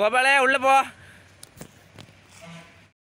கோபாலே உள்ளே போ.